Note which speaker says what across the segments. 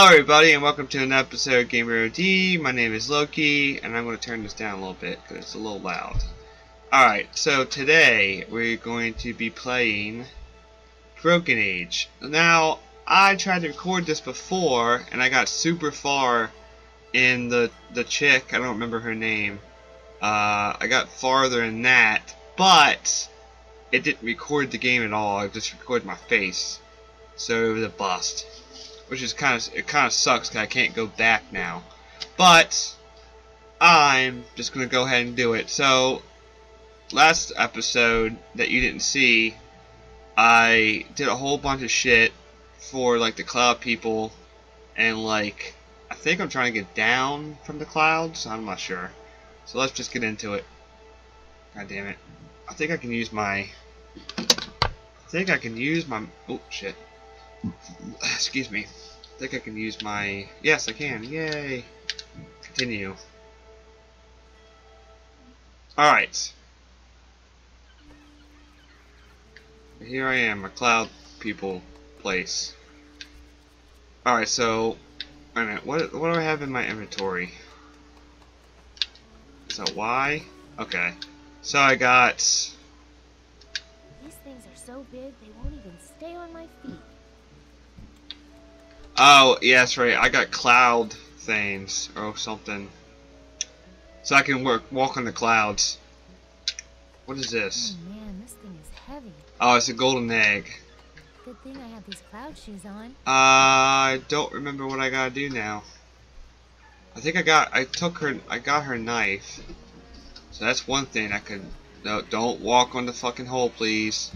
Speaker 1: Hello everybody and welcome to an episode of GamerOD. My name is Loki and I'm going to turn this down a little bit because it's a little loud. Alright, so today we're going to be playing Broken Age. Now, I tried to record this before and I got super far in the, the chick, I don't remember her name. Uh, I got farther in that, but it didn't record the game at all, it just recorded my face. So it was a bust which is kind of it kind of sucks because I can't go back now. But I'm just gonna go ahead and do it. So last episode that you didn't see, I did a whole bunch of shit for like the cloud people, and like I think I'm trying to get down from the clouds. I'm not sure. So let's just get into it. God damn it! I think I can use my. I think I can use my. Oh shit. Excuse me. Think I can use my... Yes, I can. Yay! Continue. Alright. Here I am, a cloud people place. Alright, so... Wait a minute, what, what do I have in my inventory? Is that Y? Okay. So I got...
Speaker 2: These things are so big, they won't even stay on my feet.
Speaker 1: Oh, yeah, that's right. I got cloud things or something. So I can work walk on the clouds. What is this?
Speaker 2: Oh man, this thing is heavy.
Speaker 1: Oh, it's a golden egg.
Speaker 2: Good thing I have these cloud shoes on.
Speaker 1: I don't remember what I gotta do now. I think I got, I took her, I got her knife. So that's one thing I could, no, don't walk on the fucking hole, please.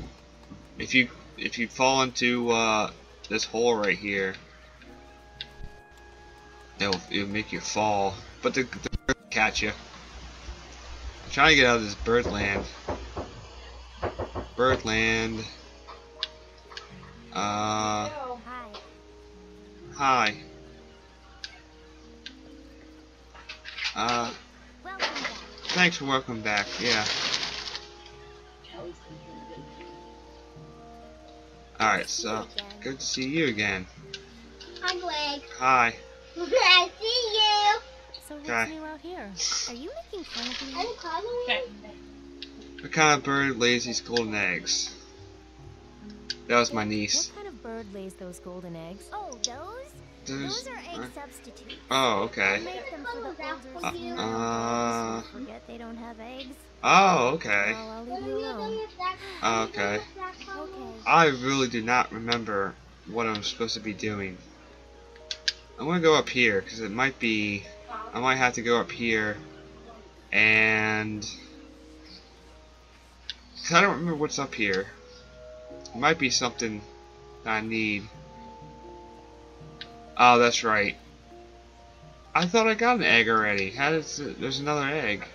Speaker 1: If you, if you fall into, uh, this hole right here, it'll, it'll make you fall. But the, the bird will catch you. I'm trying to get out of this birdland. Birdland. Uh,
Speaker 2: Hi.
Speaker 1: hi. Uh,
Speaker 2: Welcome back.
Speaker 1: thanks for welcome back. Yeah. Alright, so good to see you again.
Speaker 3: Hi, Greg.
Speaker 1: Hi.
Speaker 3: I see you.
Speaker 2: So what's
Speaker 1: Okay.
Speaker 2: new out here? Are you making fun of me?
Speaker 3: I'm calling
Speaker 1: What kind of bird lays these golden eggs? That was my niece.
Speaker 2: What kind of bird lays those golden eggs? Oh, those?
Speaker 1: Those,
Speaker 2: Those are egg substitutes.
Speaker 1: oh, okay.
Speaker 2: make them for the
Speaker 3: Uh,
Speaker 2: holders. you know,
Speaker 1: uh,
Speaker 2: forget they don't have eggs.
Speaker 1: Oh, okay.
Speaker 2: Well, I'll leave you alone.
Speaker 1: Oh, okay.
Speaker 2: Okay.
Speaker 1: I really do not remember what I'm supposed to be doing. I'm gonna go up here because it might be. I might have to go up here and. Cause I don't remember what's up here. It might be something that I need. Oh, that's right. I thought I got an egg already. How does it, there's another egg?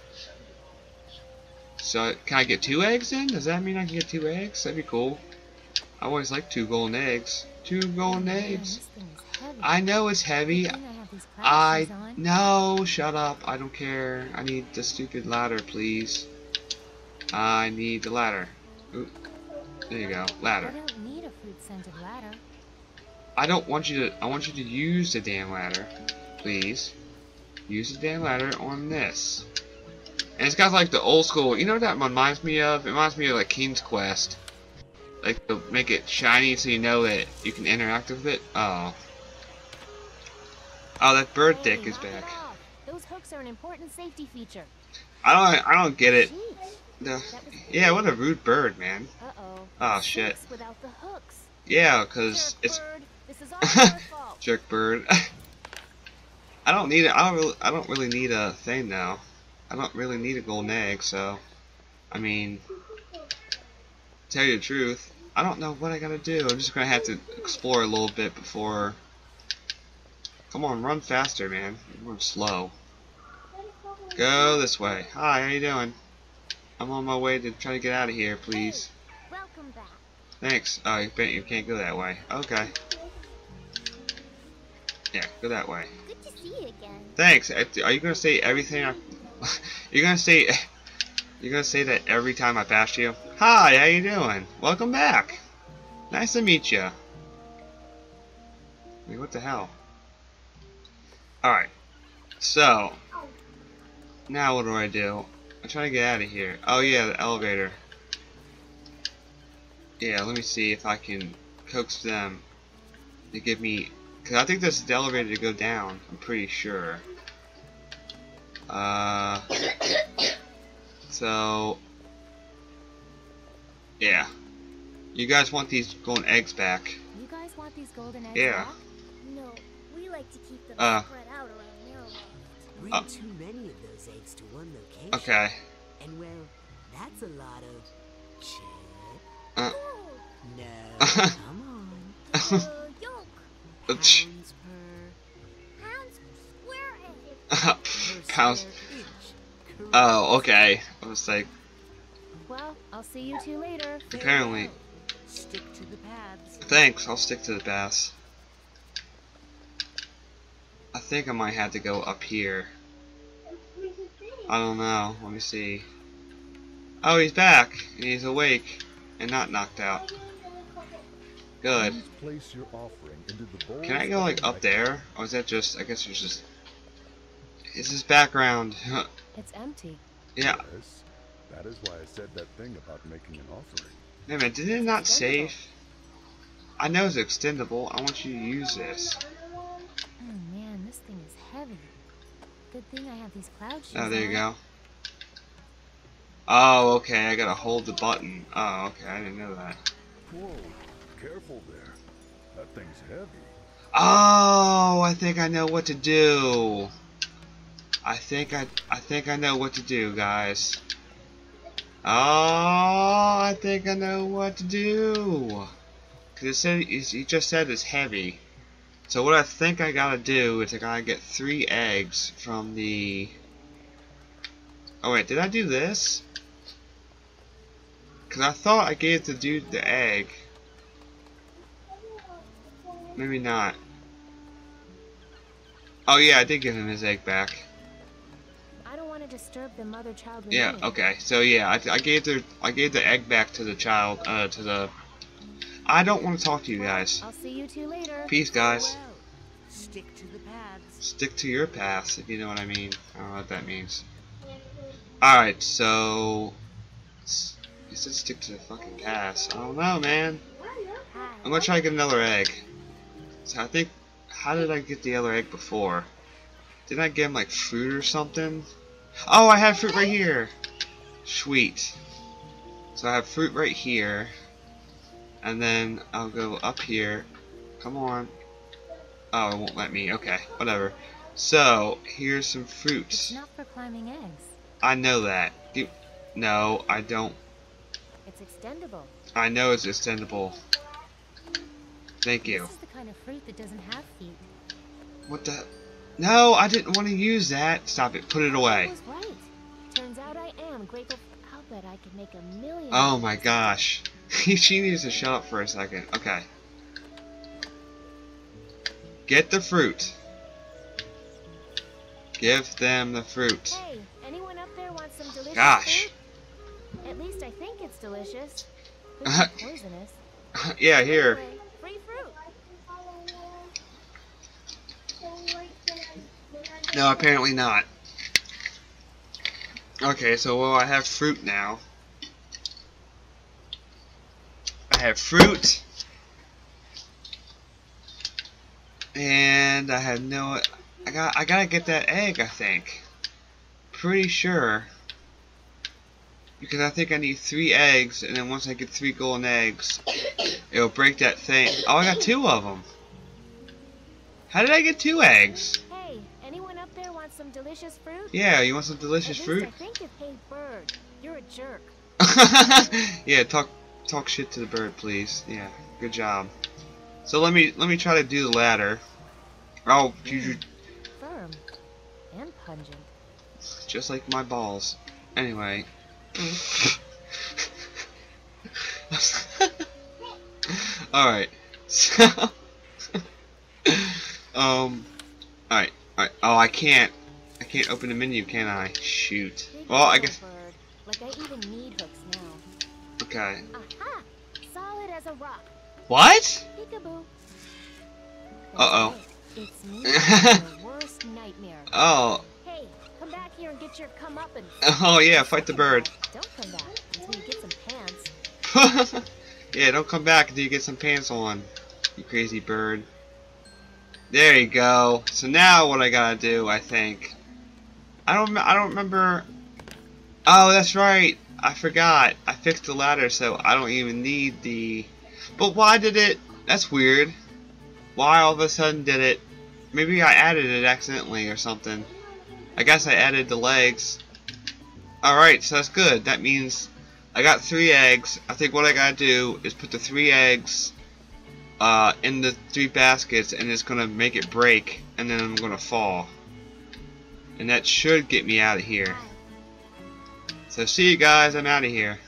Speaker 1: So can I get two eggs in? Does that mean I can get two eggs? That'd be cool. I always like two golden eggs. Two golden eggs.
Speaker 2: this thing is heavy.
Speaker 1: I know it's heavy.
Speaker 2: I have these cloud
Speaker 1: I no. Shut up. I don't care. I need the stupid ladder, please. I need the ladder. Oop. There you go. ladder.
Speaker 2: I don't need a fruit-scented ladder.
Speaker 1: I don't want you to. I want you to use the damn ladder, please. Use the damn ladder on this. And it's got like the old school. You know what that reminds me of? It reminds me of like King's Quest. Like to make it shiny so you know that you can interact with it. Oh. Oh, that bird dick is back.
Speaker 2: Those hooks are an important safety feature.
Speaker 1: I don't. I don't get it. The, yeah, what a rude bird, man.
Speaker 2: Uh-oh.
Speaker 1: Oh, shit.
Speaker 2: Without the hooks.
Speaker 1: Yeah, cause it's
Speaker 2: bird. This is all your fault.
Speaker 1: jerk bird. I don't need it. I don't really. I don't really need a thing now. I don't really need a golden egg. So, I mean, tell you the truth, I don't know what I gotta do. I'm just gonna have to explore a little bit before. Come on, run faster, man. You're slow. Go this way. Hi, how you doing? I'm on my way to try to get out of here, please.
Speaker 2: Welcome back.
Speaker 1: Thanks. Oh, you can't- you can't go that way. Okay. Yeah, go that way.
Speaker 2: Good to see you again.
Speaker 1: Thanks. Are you gonna say everything? I, you're gonna say. You're gonna say that every time I pass you. Hi, how you doing? Welcome back. Nice to meet you. Wait, what the hell? Alright. So, now what do I do? I'm trying to get out of here. Oh yeah, the elevator. Yeah, let me see if I can coax them to give me... Because I think this is the elevator to go down. I'm pretty sure. Uh... So... Yeah. You guys want these golden eggs back.
Speaker 2: You guys want these golden eggs
Speaker 1: Yeah.
Speaker 2: back?
Speaker 3: No, we like to keep them
Speaker 1: Uh.
Speaker 3: spread out around Meriloft.
Speaker 4: Bring
Speaker 1: Uh.
Speaker 4: too many of those eggs to one location.
Speaker 1: Okay.
Speaker 4: And well, that's a lot of chip.
Speaker 1: Uh.
Speaker 3: Oh,
Speaker 4: No, come on.
Speaker 3: uh, yolk.
Speaker 1: Ch-
Speaker 4: Pounds per,
Speaker 3: Pounds per square inch.
Speaker 1: Pounds.
Speaker 4: square inch.
Speaker 1: Oh, okay. I was like,
Speaker 2: Well, I'll see you two later.
Speaker 1: apparently.
Speaker 4: Stick to the paths.
Speaker 1: Thanks, I'll stick to the bass. I think I might have to go up here. I don't know. Let me see. Oh, he's back. He's awake and not knocked out. Good.
Speaker 5: Place your offering into the
Speaker 1: Can I go like up there? Or is that just? I guess there's just. Is this background?
Speaker 2: It's empty.
Speaker 1: yeah.
Speaker 5: Yes. That is why I said that thing about making an offering.
Speaker 1: Wait a minute. Did it not
Speaker 2: Extendable.
Speaker 1: save? I know it's extendable. I want you to use this.
Speaker 2: Oh man, this thing is heavy. Good thing I have these cloud shoes
Speaker 1: Oh, there you go. Oh, okay. I gotta hold the button. Oh, okay. I didn't know that.
Speaker 5: Whoa, careful there. That thing's heavy.
Speaker 1: Oh, I think I know what to do. I think I I think I know what to do, guys. Oh, I think I know what to do. Cause it said he just said it's heavy. So what I think I gotta do is I gotta get three eggs from the. Oh wait, did I do this? Cause I thought I gave the dude the egg. Maybe not. Oh yeah, I did give him his egg back.
Speaker 2: I don't want to disturb the mother-child
Speaker 1: Yeah. Okay. So yeah, I, I gave the I gave the egg back to the child. Uh, to the. I don't want to talk to you
Speaker 2: Well,
Speaker 1: guys.
Speaker 2: I'll see you two later.
Speaker 1: Peace, guys.
Speaker 4: Farewell. Stick to the paths.
Speaker 1: Stick to your paths, if you know what I mean. I don't know what that means. All right. So. s- You said stick to the fucking paths. I don't know, man. I'm gonna try to get another egg. So I think. How did I get the other egg before? Didn't I get him like fruit or something? Oh, I have fruit right here. Sweet. So I have fruit right here. And then I'll go up here. Come on. Oh, it won't let me. Okay, whatever. So, here's some
Speaker 2: It's
Speaker 1: fruits.
Speaker 2: not for climbing eggs.
Speaker 1: I know that. Do- no, I don't.
Speaker 2: It's extendable.
Speaker 1: I know it's extendable. Thank you.
Speaker 2: This is the kind of fruit that doesn't have feet.
Speaker 1: What the? No, I didn't want to use that. Stop it. Put it away.
Speaker 2: was right. Turns out I am grateful. For, I'll bet I could make a million.
Speaker 1: Oh my gosh. she needs to shut up for a second. Okay. Get the fruit. Give them the fruit.
Speaker 2: Hey, anyone up there want some delicious
Speaker 1: Gosh.
Speaker 2: fruit? At least I think it's delicious. Poisonous.
Speaker 1: yeah, here.
Speaker 2: Anyway, free fruit.
Speaker 1: No, apparently not. Okay, so well, I have fruit now. I have fruit. And I have no I got I gotta get that egg, I think. Pretty sure. Because I think I need three eggs, and then once I get three golden eggs, it'll break that thing. Oh, I got two of them. How did I get two eggs?
Speaker 2: Hey, anyone up there want some delicious fruit?
Speaker 1: Yeah, you want some delicious fruit?
Speaker 2: I think it hey bird. You're a jerk.
Speaker 1: yeah, talk talk shit to the bird, please. Yeah, good job. So let me let me try to do the ladder. Oh, you, you-
Speaker 2: Firm and pungent.
Speaker 1: just like my balls. Anyway. Alright. So Um Alright, alright. Oh I can't can't open the menu, can I? Shoot. Well I guess.
Speaker 2: Like I even need hooks now.
Speaker 1: okay.
Speaker 2: Aha! Solid as a rock.
Speaker 1: What? Uh-oh.
Speaker 2: It's me, worst nightmare.
Speaker 1: Oh,
Speaker 2: Hey, come back here and get your comeuppance.
Speaker 1: oh yeah, fight the bird.
Speaker 2: Don't come back until you get some pants.
Speaker 1: yeah, don't come back until you get some pants on, you crazy bird. There you go. So now what I gotta do, I think. I don't. I don't remember. Oh, that's right. I forgot. I fixed the ladder, so I don't even need the. But why did it? That's weird. Why all of a sudden did it? Maybe I added it accidentally or something. I guess I added the legs. Alright, so that's good. That means I got three eggs. I think what I gotta do is put the three eggs uh, in the three baskets and it's gonna make it break and then I'm gonna fall. And that should get me out of here. So see you guys, I'm out of here.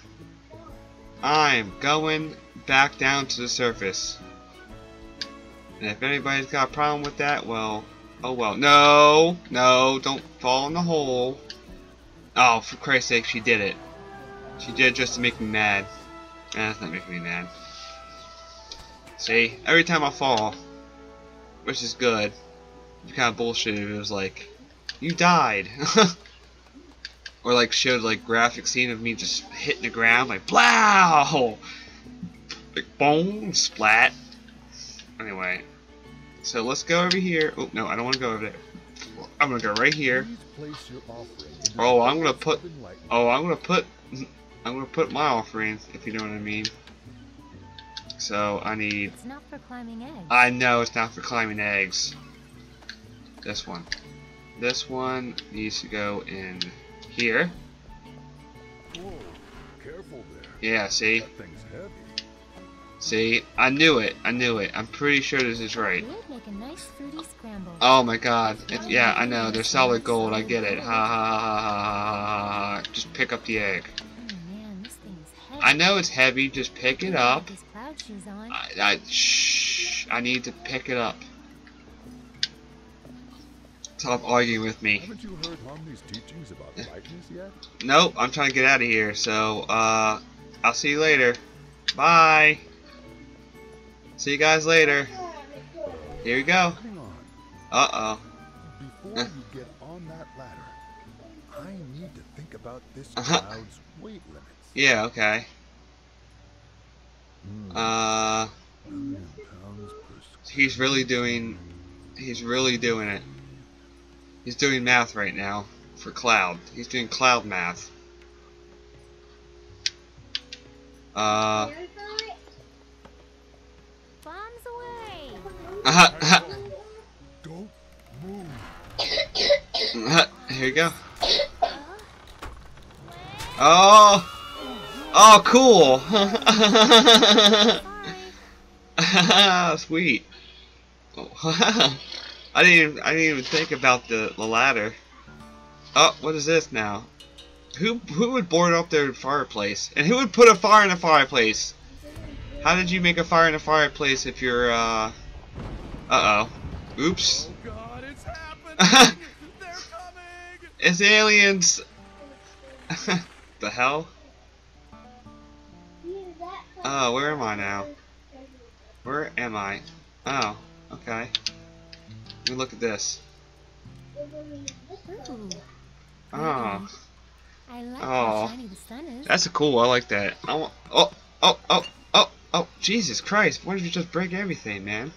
Speaker 1: I'm going back down to the surface. And if anybody's got a problem with that, well, oh well. No, no, don't fall in the hole. Oh, for Christ's sake, she did it. She did it just to make me mad. That's not making me mad. See, every time I fall, which is good, it's kind of bullshit if it was like, you died. or like showed like graphic scene of me just hitting the ground like blow like boom splat. Anyway so let's go over here. Oh no I don't want to go over there. I'm gonna go right here.
Speaker 5: Please place your offering into
Speaker 1: Oh, I'm gonna put- oh I'm gonna put I'm gonna put my offering if you know what I mean. So I need
Speaker 2: It's not for climbing eggs.
Speaker 1: I know it's not for climbing eggs. This one this one needs to go in here
Speaker 5: Whoa, careful there.
Speaker 1: yeah see
Speaker 5: That thing's heavy.
Speaker 1: See, I knew it. I knew it. I'm pretty sure this is right.
Speaker 2: Make a nice.
Speaker 1: Oh my god. It, yeah, I know. They're solid gold. I get it. Ha ha ha ha ha ha ha. Just pick up the egg.
Speaker 2: Oh man, this thing's heavy.
Speaker 1: I know it's heavy. Just pick it up.
Speaker 2: With his cloud shoes on.
Speaker 1: I, I shh. I need to pick it up. Stop arguing with me.
Speaker 5: Haven't you heard Harmony's teachings about yet?
Speaker 1: Nope. I'm trying to get out of here. So, uh, I'll see you later. Bye. See you guys later. Here we go. Uh oh.
Speaker 5: Before you get on that ladder, I need to think about this cloud's weight limits.
Speaker 1: Yeah. Okay.
Speaker 5: Hmm,
Speaker 1: Uh.
Speaker 5: million pounds per
Speaker 1: he's really doing he's really doing it he's doing math right now for cloud. He's doing cloud math. Uh
Speaker 2: Bombs away!
Speaker 5: Don't move.
Speaker 1: here you go. Oh! Oh cool! Sweet. Oh, I didn't even, I didn't even think about the, the ladder oh what is this now who who would board up their fireplace and who would put a fire in a fireplace how did you make a fire in a fireplace if you're uh uh-oh oops
Speaker 5: Oh God, it's happening! They're coming!
Speaker 1: It's aliens! the hell? Oh, where am I now? Where am I? Oh, okay. Let me look at this.
Speaker 2: Ooh,
Speaker 1: Oh,
Speaker 2: I like
Speaker 1: Oh.
Speaker 2: how shiny the sun is.
Speaker 1: that's a cool. I like that. I want. Oh, oh, oh, oh, oh! Jesus Christ! Why did you just break everything, man?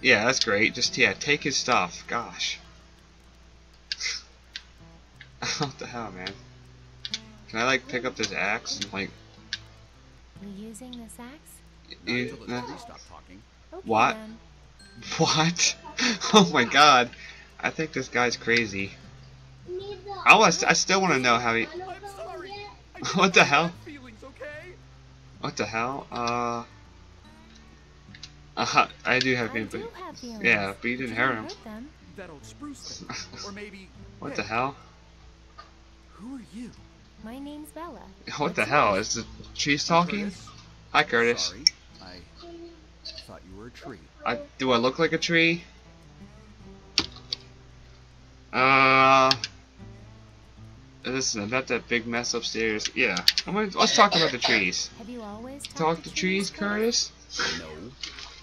Speaker 1: Yeah, that's great. Just yeah, take his stuff. Gosh. what the hell, man? Can I like pick up this axe and like
Speaker 2: You using this axe?
Speaker 1: you, uh,
Speaker 6: stop talking.
Speaker 2: Okay,
Speaker 1: What?
Speaker 2: then.
Speaker 1: What? Oh my god. I think this guy's crazy. I was I still want to know how he
Speaker 6: I'm sorry. I
Speaker 1: What the hell? What the hell? Uh uh, I do have
Speaker 2: I
Speaker 1: feelings,
Speaker 2: do have feelings.
Speaker 1: yeah, but you didn't hurt him.
Speaker 6: That old spruce thing. Or maybe.
Speaker 1: What the hell?
Speaker 6: Who are you?
Speaker 2: My name's Vella.
Speaker 1: What the hell? Is the trees talking? Hi, Curtis.
Speaker 6: Sorry. I thought you were a tree.
Speaker 1: I do I look like a tree? Uh, listen about that big mess upstairs. Yeah, I'm gonna, let's talk about the trees.
Speaker 2: Have you always talked
Speaker 1: Talk to trees, Curtis.
Speaker 6: No.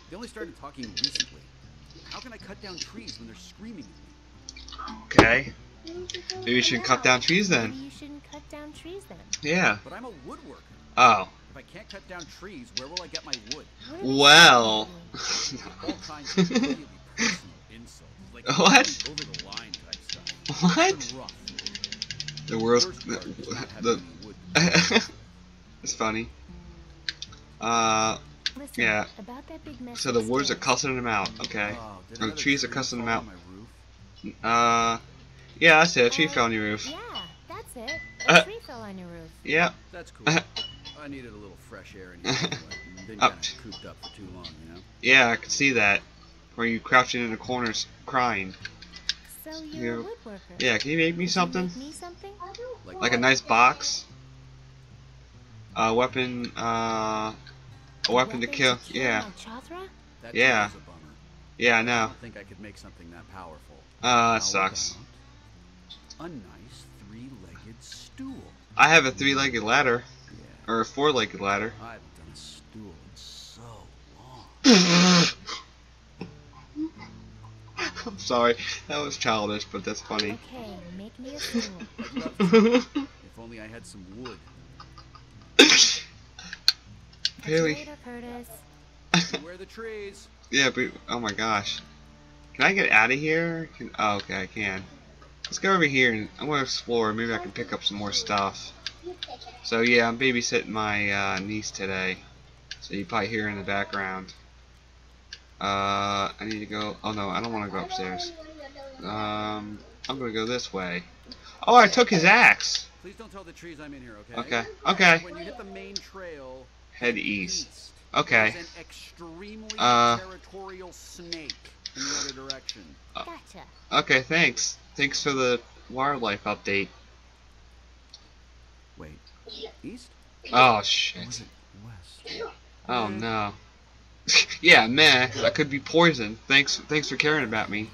Speaker 6: They only started talking recently. How can I cut down trees when they're screaming at me?
Speaker 1: Okay. Maybe you should cut down trees then.
Speaker 2: Maybe you shouldn't cut down trees then.
Speaker 1: Yeah.
Speaker 6: But I'm a woodworker.
Speaker 1: Oh.
Speaker 6: If I can't cut down trees, where will I get my wood?
Speaker 2: What are they
Speaker 1: Well.
Speaker 2: saying to
Speaker 6: All kinds of really personal insults. Like
Speaker 1: What?
Speaker 6: over the line type stuff.
Speaker 1: What?
Speaker 6: It's been.
Speaker 1: The worst.
Speaker 6: Worst part is not having
Speaker 1: The. it's funny. Uh.
Speaker 2: Listen,
Speaker 1: Yeah.
Speaker 2: About that big mess
Speaker 1: So the woods are cussing them out. Okay.
Speaker 6: Oh, did
Speaker 1: the
Speaker 6: another
Speaker 1: trees are cussing them out.
Speaker 6: my roof?
Speaker 1: Uh. Yeah, that's it. A tree
Speaker 2: Uh,
Speaker 1: fell on your roof.
Speaker 2: Yeah, that's it.
Speaker 1: Uh.
Speaker 2: A tree fell on your roof.
Speaker 1: Yep.
Speaker 6: That's cool. I needed a little fresh air in here anyway. Been
Speaker 1: Oh.
Speaker 6: kind of cooped up for too long, you know?
Speaker 1: Yeah, I can see that. Where you crouching in the corners crying.
Speaker 2: So you're
Speaker 1: Yeah.
Speaker 2: a woodworker.
Speaker 1: Yeah, can you make me
Speaker 2: Could
Speaker 1: something?
Speaker 2: Make me something?
Speaker 1: Like a nice box? A weapon, uh. A weapon to kill. Yeah.
Speaker 2: Mog Chothra?
Speaker 6: That
Speaker 1: Yeah.
Speaker 6: a bummer.
Speaker 1: Yeah, I
Speaker 6: I
Speaker 1: know.
Speaker 6: don't think I could make something that powerful.
Speaker 1: Uh, that sucks.
Speaker 6: A nice three-legged stool.
Speaker 1: I have a three legged ladder.
Speaker 6: Yeah,
Speaker 1: Or a four legged ladder.
Speaker 6: I haven't done a in so long.
Speaker 1: I'm sorry. That was childish, but that's funny.
Speaker 2: Okay, make me a stool.
Speaker 6: I'd love to, if only I had some wood.
Speaker 2: Catch you
Speaker 1: Really?
Speaker 2: later, Curtis.
Speaker 6: Where the trees?
Speaker 1: Yeah, but oh my gosh. Can I get out of here? Can, oh, okay, I can. Let's go over here and I'm gonna explore. Maybe I can pick up some more stuff. So yeah, I'm babysitting my uh, niece today. So you probably hear in the background. Uh, I need to go. Oh no, I don't want to go upstairs. Um, I'm gonna go this way. Oh, I took his axe.
Speaker 6: Please don't tell the trees I'm in here, okay?
Speaker 1: Okay, okay.
Speaker 6: When you hit the main trail,
Speaker 1: Head east. Okay.
Speaker 6: An extremely
Speaker 1: Uh,
Speaker 6: territorial snake in the other direction.
Speaker 2: Gotcha.
Speaker 1: Okay, thanks. Thanks for the wildlife update.
Speaker 6: Wait, east?
Speaker 1: Oh shit.
Speaker 6: was it west?
Speaker 1: Oh no. yeah, meh. I could be poisoned. Thanks, thanks for caring about me.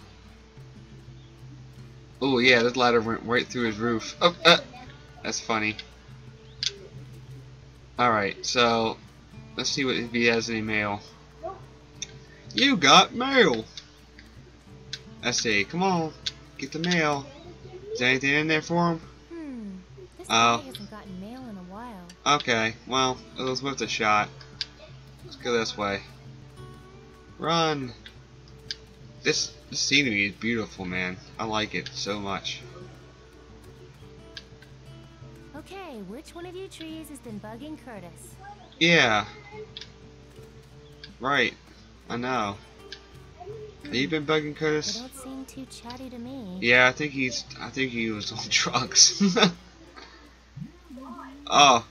Speaker 1: Oh yeah, this ladder went right through his roof. Oh, uh, that's funny. All right, so let's see what if he has any mail. You got mail. Let's see. Come on, get the mail. Is there anything in there for him?
Speaker 2: Hmm. This
Speaker 1: Oh. Okay, well, it was worth a shot. Let's go this way. Run! This, this scenery is beautiful, man. I like it so much.
Speaker 2: Okay, which one of you trees has been bugging Curtis?
Speaker 1: Yeah. Right. I know. Have you been bugging Curtis?
Speaker 2: don't seem too chatty to me.
Speaker 1: Yeah, I think he's. I think he was on drugs. oh.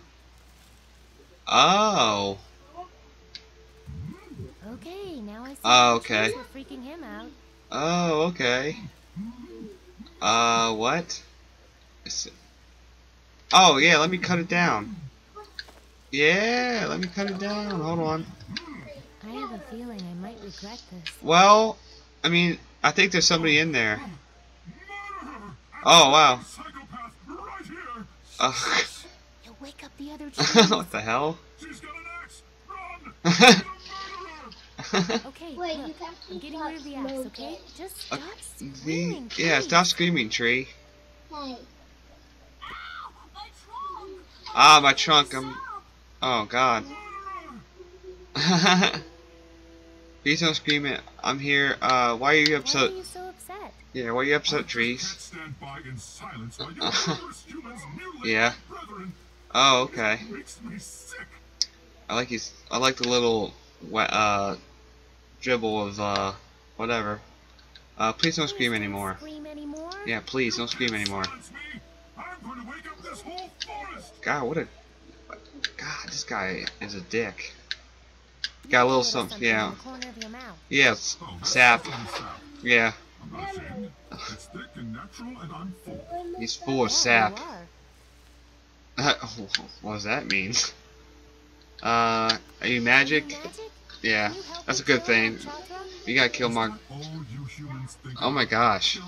Speaker 1: Oh.
Speaker 2: Okay, now I see
Speaker 1: Oh, okay.
Speaker 2: freaking him out.
Speaker 1: Oh, okay. Uh, what? Oh, yeah, let me cut it down. Yeah, let me cut it down. Hold on.
Speaker 2: I have a feeling I might regret this.
Speaker 1: Well, I mean, I think there's somebody in there. Oh, wow.
Speaker 5: Psychopath right here.
Speaker 1: Uh,
Speaker 2: You'll wake up the other trees.
Speaker 1: what the hell?
Speaker 5: She's got an axe. Run.
Speaker 2: Okay,
Speaker 3: Wait,
Speaker 2: look,
Speaker 3: you have to
Speaker 2: I'm getting rid of the axe, okay? Just
Speaker 1: Uh,
Speaker 2: stop
Speaker 1: the,
Speaker 2: screaming,
Speaker 1: yeah, stop screaming, tree.
Speaker 3: Hey.
Speaker 1: Ah, my trunk. I'm. Oh God. Please don't scream it. I'm here. Uh, why are you
Speaker 2: Why
Speaker 1: upset?
Speaker 2: are you so upset?
Speaker 1: Yeah, why are you upset, trees?
Speaker 5: can't stand by in silence while you murderous humans mutilate
Speaker 1: Yeah.
Speaker 5: My brethren.
Speaker 1: Oh, okay.
Speaker 5: It makes me sick.
Speaker 1: I like his. I like the little wet uh dribble of uh whatever. Uh, please don't scream anymore.
Speaker 2: Scream anymore?
Speaker 1: Yeah, please don't scream anymore.
Speaker 5: silence me. I'm going to wake up this whole forest.
Speaker 1: God, what a. God, this guy is a dick. Got a little
Speaker 2: something
Speaker 1: something. Yeah.
Speaker 2: in the corner of your mouth.
Speaker 1: Yes.
Speaker 5: Oh,
Speaker 1: Sap. Yeah.
Speaker 5: I'm not ashamed. It's thick and natural, and I'm full.
Speaker 1: He's full of sap.
Speaker 2: You
Speaker 1: what does that mean? Uh, are you magic? Yeah, that's a good thing. You gotta kill
Speaker 5: think
Speaker 1: Oh my gosh.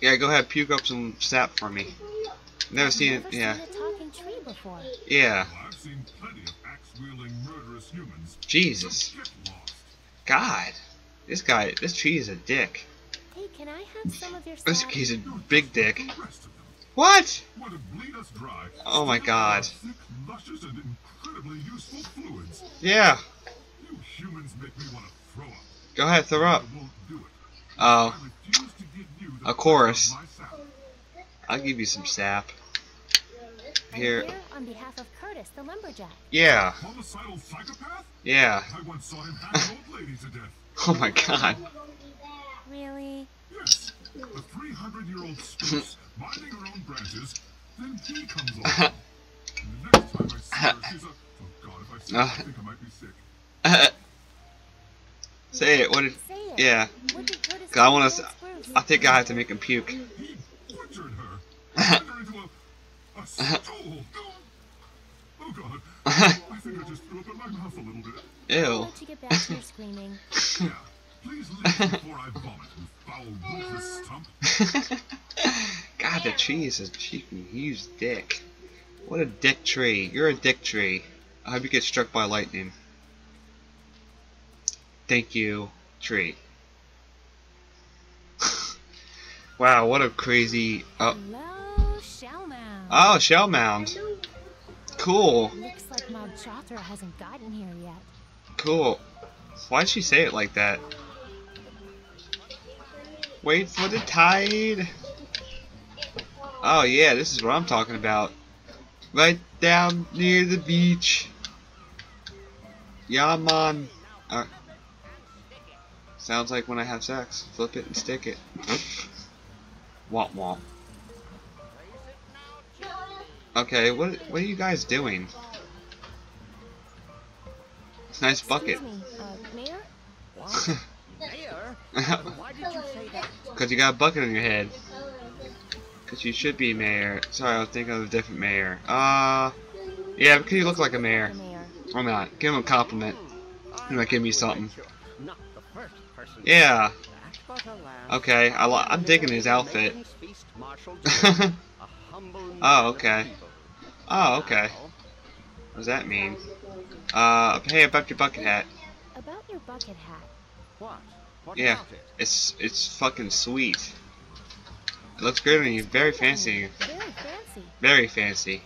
Speaker 1: Yeah, go ahead, puke up some sap for me. Never seen it. Yeah, yeah. Jesus. God, this guy, this tree is a dick.
Speaker 2: Hey, can I have some of your
Speaker 1: This
Speaker 2: sap?
Speaker 1: he's a big dick.
Speaker 5: The rest of them
Speaker 1: What?
Speaker 5: want to bleed us dry.
Speaker 1: Oh my God.
Speaker 5: our Thick, luscious, and incredibly useful fluids.
Speaker 1: Yeah.
Speaker 5: You humans make me want to throw up.
Speaker 1: Go ahead, throw up.
Speaker 5: I won't do it.
Speaker 1: Oh,
Speaker 5: I refuse to give you the
Speaker 1: Of course.
Speaker 5: power of my sap.
Speaker 1: I'll give you some sap. Here.
Speaker 2: here on behalf of Curtis, the lumberjack.
Speaker 1: Yeah.
Speaker 5: Homicidal psychopath?
Speaker 1: Yeah.
Speaker 5: I once saw him old lady to death.
Speaker 1: Oh my God.
Speaker 2: Really?
Speaker 5: Yes. A 300-year-old spruce minding her own branches, then he comes along. And the next time I see her, she's a... Oh God, if I say it, I think I might be sick.
Speaker 1: Say it. What did?
Speaker 2: Say it.
Speaker 1: Yeah.
Speaker 2: What did Curtis
Speaker 1: I wanna
Speaker 2: to
Speaker 1: s-
Speaker 2: old Spruce?
Speaker 1: I think I have to make him puke.
Speaker 5: He butchered her. Her into a... a stool. Oh God. I think I just threw up in my mouth a little bit.
Speaker 2: I'll
Speaker 1: Ew.
Speaker 2: let you get back to your screaming.
Speaker 5: Yeah. Please leave before I vomit, you foul, ruthless stump.
Speaker 1: God, the tree is a cheeky huge dick. What a dick tree. You're a dick tree. I hope you get struck by lightning. Thank you, tree. wow, what a crazy. Oh,
Speaker 2: Hello, Shellmound.
Speaker 1: oh, shell mound. Cool,
Speaker 2: Looks like Mog Chothra hasn't gotten here yet.
Speaker 1: cool. Why'd she say it like that? Wait for the tide. Oh yeah, this is what I'm talking about. Right down near the beach. Yeah, man. Uh, sounds like when I have sex. Flip it and stick it. womp womp. Okay, what what are you guys doing? It's a nice bucket.
Speaker 2: Me, uh, Mayor?
Speaker 4: What? Mayor? Why did you say that?
Speaker 1: Cause you got a bucket on your head. Cause you should be mayor. Sorry, I was thinking of a different mayor. Uh, yeah, because you look like a mayor.
Speaker 2: The mayor.
Speaker 1: I'm not. Give him a compliment. You might give me something.
Speaker 4: Not the first person. to
Speaker 1: Yeah.
Speaker 4: say that, but alas,
Speaker 1: Okay, I li- I'm digging his outfit.
Speaker 4: Maiden's Feast Marshal Jones, a humble
Speaker 1: Oh,
Speaker 4: man of the
Speaker 1: okay. Oh, okay.
Speaker 4: Now,
Speaker 1: What does that mean? Uh, hey, about your bucket hat.
Speaker 2: About your bucket hat.
Speaker 4: What? What
Speaker 1: Yeah.
Speaker 4: it?
Speaker 1: It's it's fucking sweet. It looks good on you. Very fancy.
Speaker 2: Very fancy.
Speaker 1: Very fancy.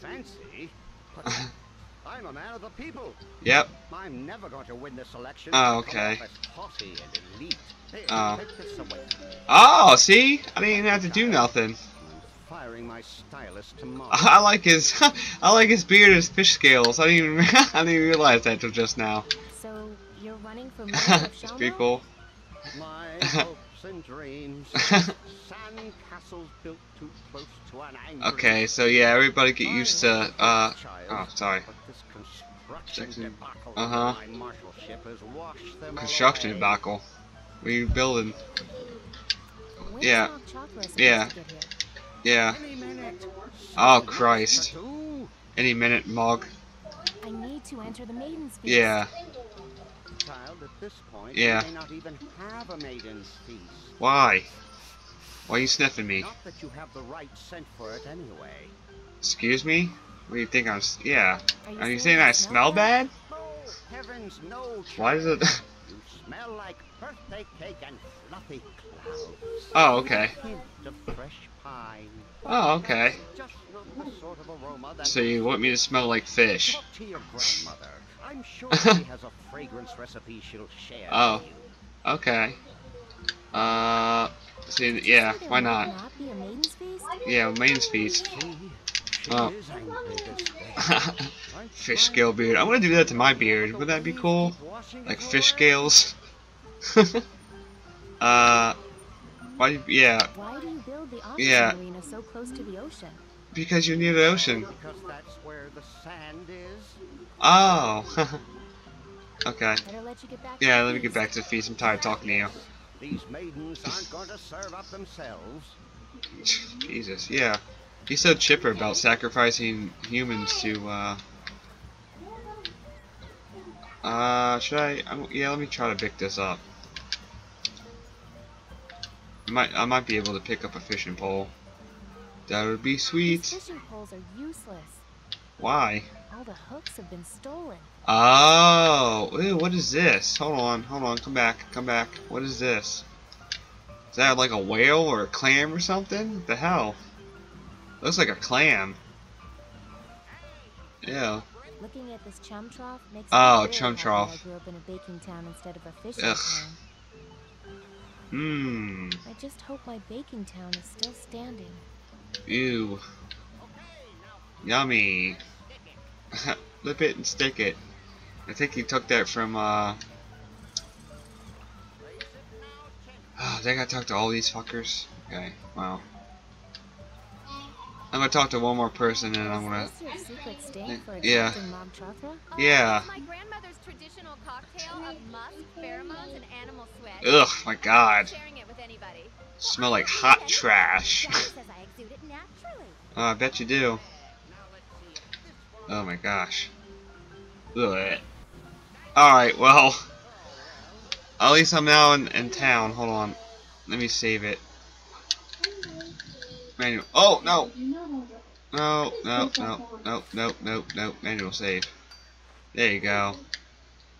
Speaker 4: Fancy? But I'm a man of the people.
Speaker 1: Yep.
Speaker 4: I'm never going to win this election.
Speaker 1: Oh,
Speaker 4: ah,
Speaker 1: okay.
Speaker 4: off as haughty and elite. Hey,
Speaker 1: Oh.
Speaker 4: take this away.
Speaker 1: Oh, see? I didn't even have to do nothing.
Speaker 4: I'm firing my stylist tomorrow.
Speaker 1: I like his I like his beard and his fish scales. I didn't even I didn't even realize that till just now.
Speaker 2: So, running for mayor
Speaker 1: it's pretty cool.
Speaker 4: My hopes and dreams. Sand castles built too close to an angry
Speaker 1: Okay, so yeah, everybody get used to
Speaker 4: the
Speaker 1: uh
Speaker 4: child,
Speaker 1: oh sorry.
Speaker 4: construction
Speaker 1: Jackson-
Speaker 4: debacle
Speaker 1: uh-huh.
Speaker 4: of my marshalship has washed them all
Speaker 1: Construction
Speaker 4: away.
Speaker 1: debacle. What are building? Yeah.
Speaker 2: Mog Chothra supposed
Speaker 1: Yeah.
Speaker 2: to get here?
Speaker 1: Yeah. Oh, Christ. Any minute, Mog.
Speaker 2: I need to enter the Maiden's
Speaker 1: Yeah.
Speaker 4: Child, at this point,
Speaker 1: Yeah.
Speaker 4: may not even have a maiden's feast.
Speaker 1: Why? Why are you sniffing me?
Speaker 4: Not that you have the right scent for it anyway.
Speaker 1: Excuse me? What do you think I'm yeah.
Speaker 2: Are you,
Speaker 1: Are you saying I smell bad?
Speaker 4: Oh, heavens, no,
Speaker 1: Why is it
Speaker 4: You smell like birthday cake and fluffy clouds.
Speaker 1: Oh, okay.
Speaker 4: Fresh pine.
Speaker 1: Oh, okay.
Speaker 4: Just the sort of aroma that
Speaker 1: So you want me to smell like fish?
Speaker 4: Talk to your grandmother. I'm sure she has a fragrance recipe she'll share
Speaker 1: Oh.
Speaker 4: with you.
Speaker 1: Okay. Uh see yeah, why not?
Speaker 2: not be a Maiden's Feast?
Speaker 1: Yeah, Main's feast.
Speaker 4: See, she
Speaker 1: Oh.
Speaker 4: is angry this day. I'm
Speaker 1: fish scale beard. I want to do that to my beard. Would that be cool? Like fish scales? uh why do you, yeah,
Speaker 2: Why do you build the auction
Speaker 1: Yeah.
Speaker 2: arena so close to the ocean?
Speaker 1: Because you're near the ocean.
Speaker 4: Because that's where the sand is.
Speaker 1: Oh. okay.
Speaker 2: Let you get back.
Speaker 1: Yeah, let me get back to the feast. I'm tired of talking to you.
Speaker 4: These maidens aren't going to serve up themselves.
Speaker 1: Jesus, yeah. He's so chipper about sacrificing humans to, uh... Uh, should I? I'm, yeah, let me try to pick this up. I might, I might be able to pick up a fishing pole. That would be
Speaker 2: These
Speaker 1: sweet.
Speaker 2: fishing poles are useless.
Speaker 1: Why?
Speaker 2: All the hooks have been stolen.
Speaker 1: Oh, ew, what is this? Hold on, hold on, come back, come back. What is this? Is that like a whale or a clam or something? What the hell? Looks like a clam. Yeah.
Speaker 2: Looking at this chum trough makes
Speaker 1: Oh,
Speaker 2: me
Speaker 1: chum trough.
Speaker 2: I grew up in a baking town instead of a fishing
Speaker 1: Ugh.
Speaker 2: town.
Speaker 1: Mmm.
Speaker 2: I just hope my baking town is still standing.
Speaker 1: Ew. Yummy. Flip it and stick it. I think he took that from, uh... Oh, they gotta talk to all these fuckers? Okay, wow. I'm gonna talk to one more person and I'm gonna...
Speaker 2: Is this your secret sting for
Speaker 1: Yeah.
Speaker 2: attracting Mog Chothra?
Speaker 1: Yeah.
Speaker 7: My grandmother's traditional cocktail of musk, pheromones, and animal sweat.
Speaker 1: Ugh, my god. Smell like hot trash.
Speaker 3: I exude it naturally.
Speaker 1: oh, I bet you do. Oh my gosh. Ugh. Alright, well. At least I'm now in, in town. Hold on. Let me save it. Manual. Oh, no! No, no, no, no, no, no, no. Manual save. There you go.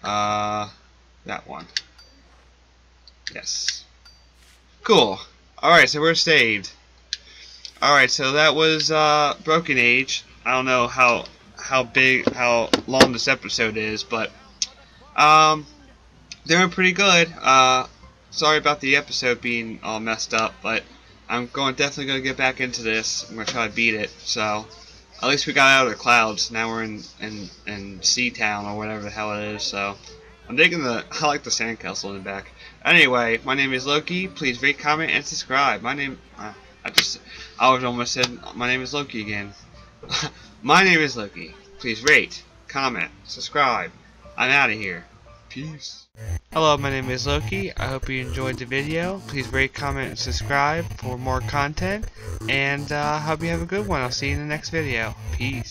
Speaker 1: Uh, that one. Yes. Cool. Alright, so we're saved. Alright, so that was uh, Broken Age. I don't know how how big, how long this episode is, but um, doing pretty good. Uh, sorry about the episode being all messed up, but I'm going definitely going to get back into this. I'm going to try to beat it. So at least we got out of the clouds. Now we're in in in Sea Town or whatever the hell it is. So I'm digging the. I like the sandcastle in the back. Anyway, my name is Loki. Please rate, comment, and subscribe. My name. Uh, I just. I was almost said my name is Loki again. my name is Loki. Please rate, comment, subscribe. I'm out of here. Peace. Hello, my name is Loki. I hope you enjoyed the video. Please rate, comment, and subscribe for more content. And uh, hope you have a good one. I'll see you in the next video. Peace.